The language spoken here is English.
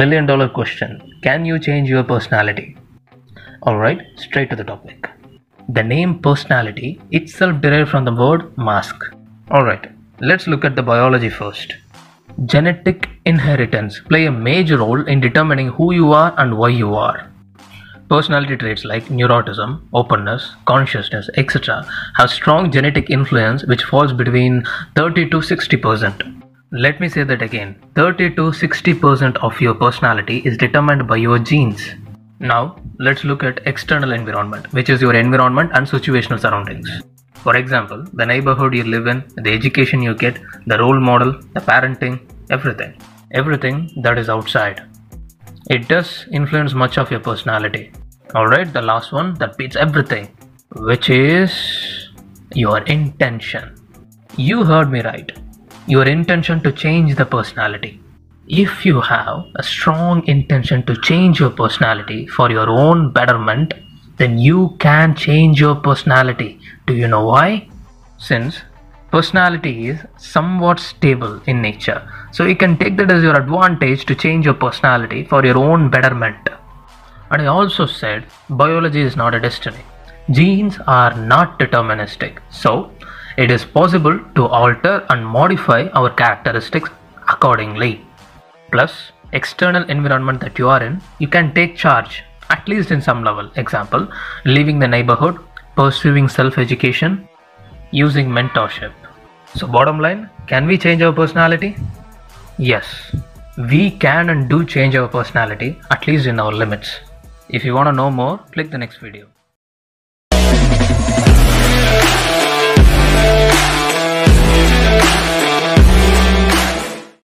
Million dollar question Can you change your personality? Alright, straight to the topic. The name personality itself derived from the word mask. Alright, let's look at the biology first. Genetic inheritance play a major role in determining who you are and why you are. Personality traits like neuroticism, openness, conscientiousness, etc. have strong genetic influence which falls between 30 to 60%. Let me say that again 30 to 60% of your personality is determined by your genes. Now, let's look at external environment, which is your environment and situational surroundings. For example, the neighborhood you live in, the education you get, the role model, the parenting, everything. Everything that is outside. It does influence much of your personality. Alright, the last one that beats everything, which is your intention. You heard me right your intention to change the personality. If you have a strong intention to change your personality for your own betterment, then you can change your personality. Do you know why? Since personality is somewhat stable in nature, so you can take that as your advantage to change your personality for your own betterment. And I also said biology is not a destiny. Genes are not deterministic. So, it is possible to alter and modify our characteristics accordingly. Plus, external environment that you are in, you can take charge at least in some level. Example, leaving the neighborhood, pursuing self-education, using mentorship. So bottom line, can we change our personality? Yes, we can and do change our personality at least in our limits. If you want to know more, click the next video.